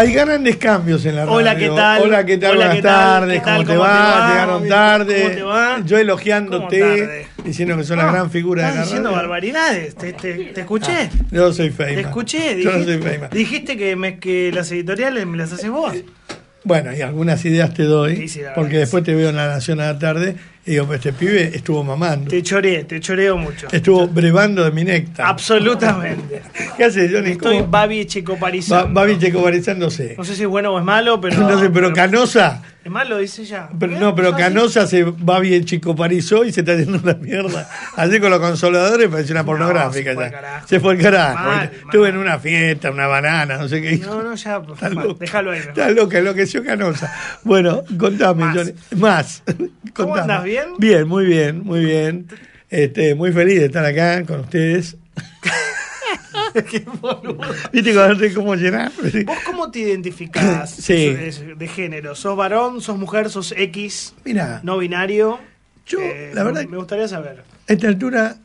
Hay grandes cambios en la radio. Hola, ¿qué tal? Hola, ¿qué tal? Hola, Buenas ¿qué tardes. ¿Qué tal? ¿Cómo te ¿Cómo te va? va? Llegaron tarde. ¿Cómo te va? Yo elogiándote, diciendo que sos la Ah, gran figura de la diciendo radio. barbaridades. ¿Te, te, te escuché? Yo soy Feynman. Te escuché. Yo no soy Feynman. dijiste que, me- que las editoriales me las haces vos. Bueno, y algunas ideas te doy, Sí, sí, la porque después te veo en la Nación a la tarde y digo, este pibe estuvo mamando. Te choré, te choreo mucho. Estuvo brevando de mi néctar. Absolutamente. ¿Qué hace Johnny? Estoy ¿Cómo? Babi Checoparizando. va checobarizándose. No sé si es bueno o es malo, pero. No sé, pero Canosa, Es malo, dice ya. pero, ¿Eh? no, pero así- Canosa se va bien chicoparizó y se está yendo a la mierda. Así con los consoladores parece una pornográfica se fue ya. al carajo. Se fue el carajo. Mal. Estuve en una fiesta, una banana, no sé qué hizo. No, no, ya. Déjalo ahí. Está loca, enloqueció Canosa. Bueno, contame, Más. Johnny. Más. Contame. andas, bien? Bien, muy bien, muy bien. Este, muy feliz de estar acá con ustedes. Qué boludo. ¿Viste cuando cómo llenar? ¿Vos cómo te identificás Sí. de, de género? ¿Sos varón, sos mujer, sos X, Mira, no binario? Yo, Eh, la verdad- Me gustaría saber. a esta altura,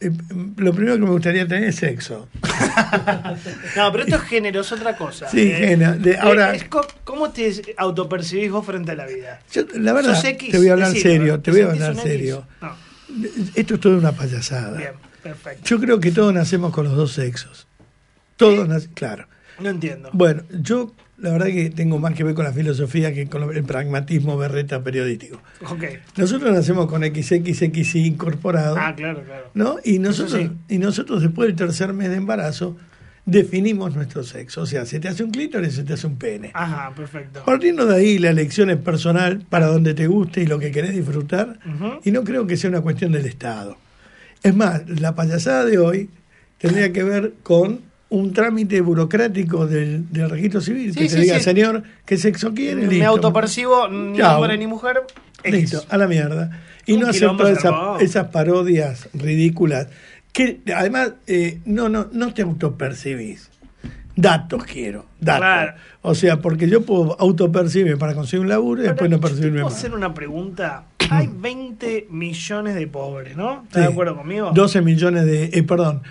eh, lo primero que me gustaría tener es sexo. No, pero esto es género, es otra cosa. Sí, Eh, género. De- eh, ahora- es ¿Cómo te autopercibís vos frente a la vida? Yo, la verdad, te voy a hablar Decilo, serio, te voy a hablar serio. No, Esto es toda una payasada. bien, perfecto. Yo creo que todos nacemos con los dos sexos. Todos nacen, claro. No entiendo. Bueno, yo la verdad que tengo más que ver con la filosofía que con el pragmatismo berreta periodístico. Ok. Nosotros nacemos con XXXI incorporado, Ah, claro, claro. ¿no? Y nosotros, sí. y nosotros después del tercer mes de embarazo definimos nuestro sexo. O sea, se te hace un clítoris, se te hace un pene. Ajá, perfecto. Partiendo de ahí, la elección es personal para donde te guste y lo que querés disfrutar. Y no creo que sea una cuestión del Estado. Es más, la payasada de hoy tendría que ver con un trámite burocrático del, del registro civil Sí, que sí, te diga, sí. señor, ¿qué sexo quiere? Me Listo. autopercibo ni Chao. hombre ni mujer. X. Listo, a la mierda. Y Un no hacer todas esas, parodias ridículas que además eh, no, no, no te autopercibís. Datos quiero, datos. Claro. O sea, porque yo puedo autopercibirme para conseguir un laburo y después no percibirme puedo más. hacer una pregunta. Hay 20 millones de pobres, ¿no? ¿Estás de acuerdo conmigo? 12 millones de, eh, perdón,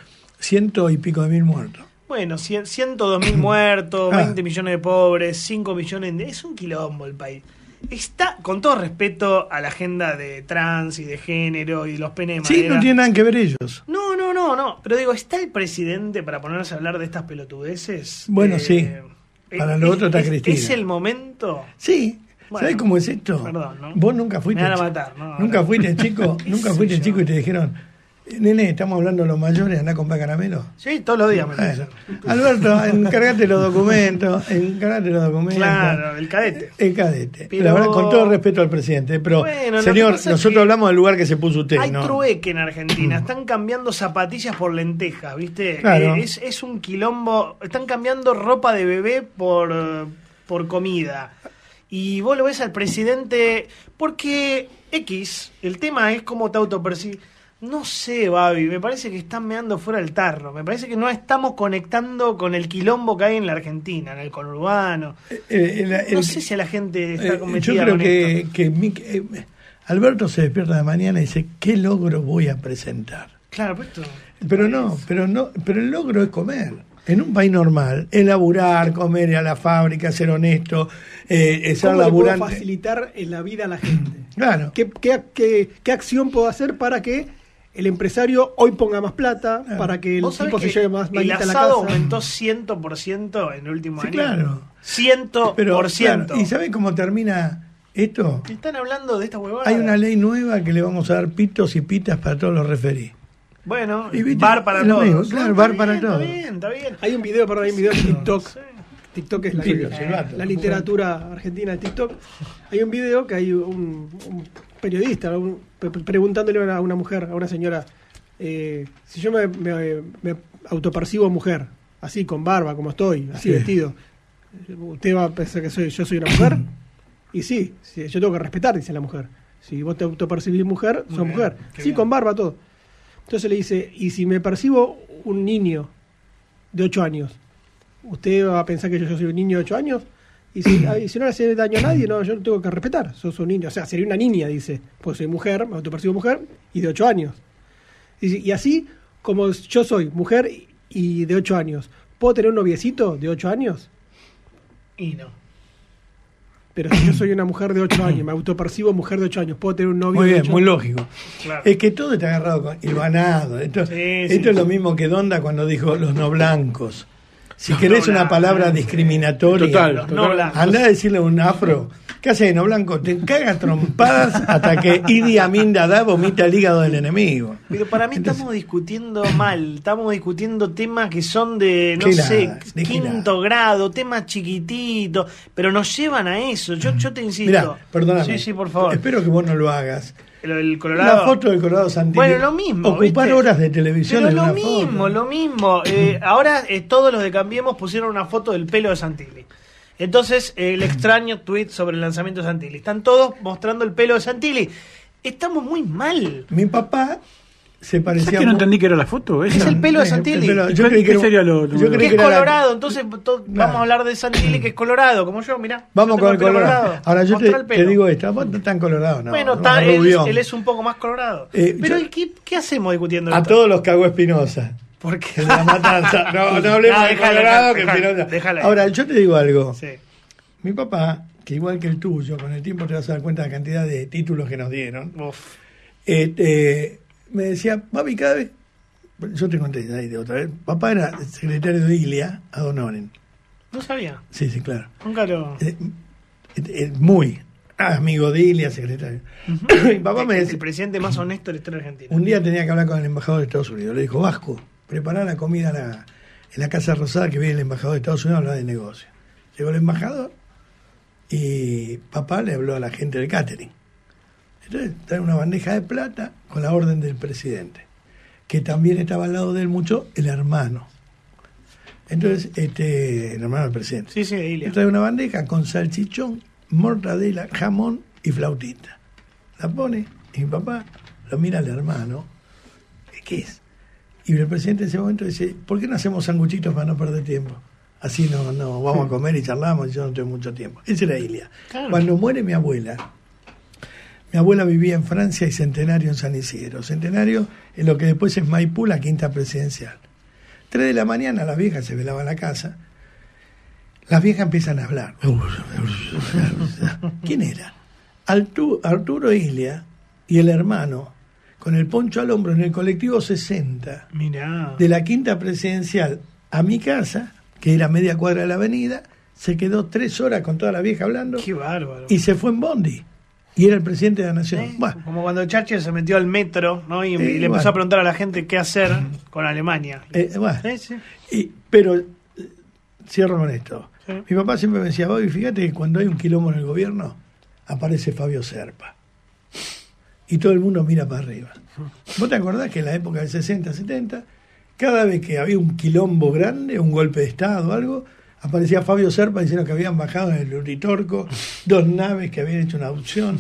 ciento y pico de mil muertos. Bueno, cien- 102 mil muertos, Ah. 20 millones de pobres, 5 millones de... Es un quilombo el país. Está, con todo respeto a la agenda de trans y de género y los penes de Sí, madera. no tienen nada que ver ellos. No, no, no, no. Pero digo, ¿está el presidente para ponerse a hablar de estas pelotudeces? Bueno, sí. Para lo eh, otro está es- Cristina. ¿Es el momento? Sí. Bueno, ¿Sabes cómo es esto? perdón, ¿no? Vos nunca fuiste. Me van a matar, ¿no? Nunca fuiste chico, ¿Qué nunca fuiste yo? chico y te dijeron, nene, estamos hablando de los mayores, anda a comprar caramelo. Sí, todos los días me Bueno. Alberto, encargate los documentos, encargate los documentos. Claro, el cadete. El cadete. Pero- La verdad, con todo respeto al presidente, pero Bueno, señor, nosotros hablamos del lugar que se puso usted, Hay ¿no? trueque en Argentina, están cambiando zapatillas por lentejas, ¿viste? Claro. Eh, es, es un quilombo, están cambiando ropa de bebé por, por comida. Y vos lo ves al presidente, porque X, el tema es cómo te autopercibes. No sé, Babi, me parece que están meando fuera del tarro. Me parece que no estamos conectando con el quilombo que hay en la Argentina, en el conurbano. Eh, el- el- No sé si a la gente está Eh, convencida yo creo con que, esto. que mi- eh, Alberto se despierta de mañana y dice, ¿qué logro voy a presentar? Claro, pero esto... Pero no, pero no, pero el logro es comer. En un país normal, es laburar, comer, ir a la fábrica, ser honesto, eh, eh, ser ¿Cómo le puedo laburante. facilitar en la vida a la gente? Claro. ¿Qué, qué, qué- qué acción puedo hacer para que el empresario hoy ponga más plata, Claro. para que el ¿Vos sabés tipo se lleve más el maguita a la asado casa? aumentó 100% en el último Sí, año. claro. 100%. Pero, claro, ¿Y sabes cómo termina esto? Están hablando de esta huevada. Hay una ley nueva que le vamos a dar pitos y pitas para todos los referís. Bueno, Y viste, bar para todos. mismo, claro, está bar bien, para está todos. bien, está bien. Hay un video, perdón, hay un video en TikTok. Sí. TikTok es la, Silvio Silvato. la literatura argentina de TikTok. Hay un video que hay un, un periodista un- preguntándole a una, mujer, a una señora, eh, si yo me, me- me autopercibo mujer, así con barba, como estoy, así Sí. vestido, ¿usted va a pensar que soy, yo soy una mujer? Y sí, sí, yo tengo que respetar, dice la mujer. Si vos te autopercibís mujer, Muy sos bien, mujer. Sí, bien. con barba, todo. Entonces le dice, ¿y si me percibo un niño de 8 años? ¿Usted va a pensar que yo, yo soy un niño de 8 años? Y si, ay, si no le hace daño a nadie, no, yo lo tengo que respetar. Sos un niño. O sea, sería una niña, dice. Pues soy mujer, me autopercibo mujer y de 8 años. Y, y así, como yo soy mujer y de 8 años, ¿puedo tener un noviecito de 8 años? Y no. Pero si yo soy una mujer de 8 años, me autopercibo mujer de 8 años, puedo tener un novio Muy de bien, 8 muy lógico. Claro. Es que todo está agarrado con hilvanado. Esto, Sí, esto sí. es lo mismo que Donda cuando dijo los no blancos. Si querés no una palabra discriminatoria, Total, no. Andá a decirle a un afro, ¿qué hace no blanco? Te caga trompadas hasta que Idi Amin Dada vomita el hígado del enemigo. Pero para mí Entonces- estamos discutiendo mal, estamos discutiendo temas que son de, no sé, de quinto grado, temas chiquititos, pero nos llevan a eso. Yo, yo te insisto. Mira, perdóname. Sí, sí, por favor. Espero que vos no lo hagas. El, el Colorado. La foto del Colorado Santilli. Bueno, lo mismo. Ocupar ¿viste? horas de televisión Pero lo una mismo, foto. lo mismo. Eh, ahora eh, todos los de Cambiemos pusieron una foto del pelo de Santilli. Entonces, eh, el extraño tweet sobre el lanzamiento de Santilli. Están todos mostrando el pelo de Santilli. Estamos muy mal. Mi papá se parecía ¿Sabes que no entendí que era la foto? Es el pelo de Eh, Santilli. pero ¿Y yo creí que sería lo- yo lo- creí Que es que la- colorado, entonces to- vamos a hablar de Santilli que es colorado, como yo, mirá. Vamos Yo con el pelo colorado. Ahora yo te, pelo. digo esto, vos no tan colorado, no. bueno, no, está- él, es un poco más colorado. Eh, Pero yo- ¿y ¿qué, qué hacemos discutiendo A esto? todos los cagó Espinosa. Porque de la matanza. No, no hablemos de déjala, Colorado, que déjala, Espinosa. déjala. Ahora, yo te digo algo. Sí. Mi papá, que igual que el tuyo, con el tiempo te vas a dar cuenta de la cantidad de títulos que nos dieron, Uf. este, me decía, papi, cada vez. Yo te conté ahí de otra vez. Papá era secretario de Ilia a Donoren. No sabía. Sí, sí, claro. Nunca lo. Eh, eh, eh, muy amigo de Ilia, secretario. Mi papá me decía, el presidente más honesto de la historia argentina. Un día tenía que hablar con el embajador de Estados Unidos. Le dijo, Vasco, prepara la comida en la, en la Casa Rosada que viene el embajador de Estados Unidos a hablar de negocio. Llegó el embajador y papá le habló a la gente del catering. Entonces trae una bandeja de plata con la orden del presidente, que también estaba al lado de él mucho el hermano. Entonces, este, el hermano del presidente. Sí, sí, Ilia. trae una bandeja con salchichón, mortadela, jamón y flautita. La pone y mi papá lo mira al hermano. ¿Qué es? Y el presidente en ese momento dice, ¿por qué no hacemos sanguchitos para no perder tiempo? Así no, no, vamos a comer y charlamos y yo no tengo mucho tiempo. Esa era Ilia. Claro. Cuando muere mi abuela, mi abuela vivía en Francia y Centenario en San Isidro. Centenario en lo que después es Maipú, la quinta presidencial. Tres de la mañana las viejas se velaban la casa. Las viejas empiezan a hablar. ¿Quién era? Artu- Arturo Ilia y el hermano, con el poncho al hombro en el colectivo 60 Mirá. de la quinta presidencial a mi casa, que era media cuadra de la avenida, se quedó tres horas con toda la vieja hablando Qué bárbaro. y se fue en Bondi. Y era el presidente de la nación. Bueno, Como cuando Churchill se metió al metro ¿no? y, Eh, le empezó a preguntar a la gente qué hacer con Alemania. eh, bueno. Sí. Y- pero eh, cierro con esto. Sí. Mi papá siempre me decía, Bobby, fíjate que cuando hay un quilombo en el gobierno, aparece Fabio Serpa. Y todo el mundo mira para arriba. ¿Vos te acordás que en la época del 60, 70, cada vez que había un quilombo grande, un golpe de Estado o algo, aparecía Fabio Serpa diciendo que habían bajado en el Uritorco dos naves que habían hecho una adopción.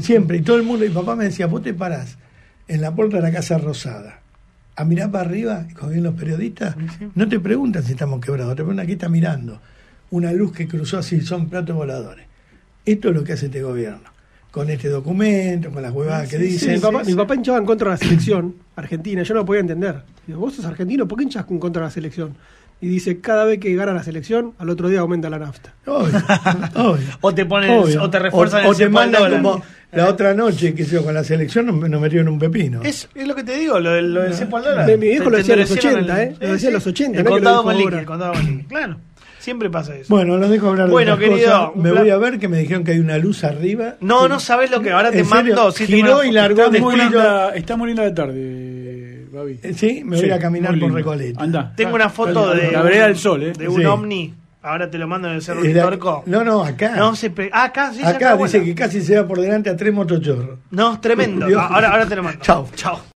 Siempre. Y todo el mundo, y papá me decía, vos te parás en la puerta de la Casa Rosada a mirar para arriba, como vienen los periodistas, Sí. no te preguntan si estamos quebrados, te preguntan qué está mirando. Una luz que cruzó así, son platos voladores. Esto es lo que hace este gobierno. Con este documento, con las huevadas que Sí, dicen. mi, papá, mi papá hinchaba en contra de la selección argentina. Yo no lo podía entender. Digo, vos sos argentino, ¿por qué hinchas en contra de la selección? Y dice, cada vez que gana la selección, al otro día aumenta la nafta. Obvio, obvio. O te ponen, Obvio. o te refuerzan o, el o te mandan como la otra noche, que sé yo, con la selección nos, nos metieron un pepino. Es, es lo que te digo, lo, del- lo del cepo al dólar. Mi- Te- lo decía en los endurecieron 80, ¿eh? Lo decía en los 80, El no contado con el contado con. Claro, siempre pasa eso. Bueno, los dejo hablar de Bueno, querido, Me voy a ver que me dijeron que hay una luz arriba. no, no sabes lo que ahora te mando. Giró y largó Está muy, después yo- linda, está muy linda la tarde, Eh, Sí, me voy a caminar por. Recoleta. Anda. Tengo una foto La- de. La vereda del sol, ¿eh? De un Sí. ovni. Ahora te lo mando en el Cerro Era- Torco. No, no, acá. No, se pe- ah, acá, sí, acá dice buena. que casi se da por delante a tres motochorros. No, es tremendo. Dios. Ahora, ahora te lo mando. Chau. Chao.